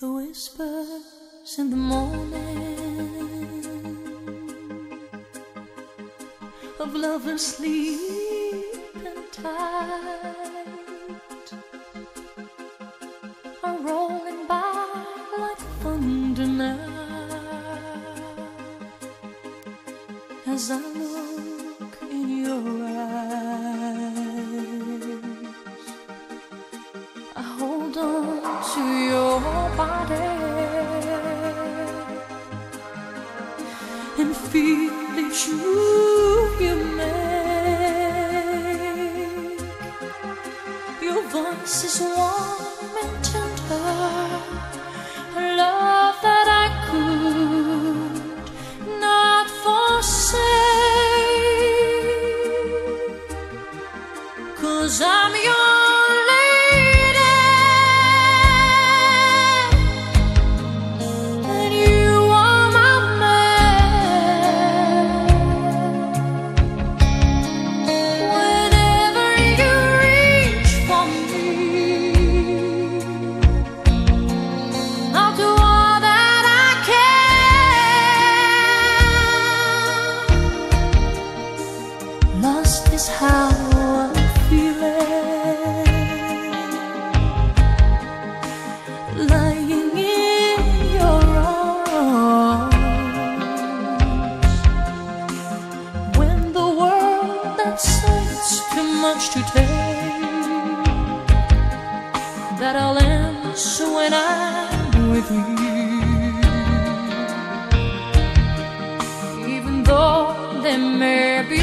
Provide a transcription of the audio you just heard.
The whispers in the morning of lovers sleeping tight. Are rolling by like thunder now as I look in your and feel each you make. Your voice is warm and tender, a love that I could not forsake. Cause I'm your much to take, that I'll answer when I'm with you. Even though there may be